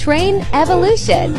Train Evolution.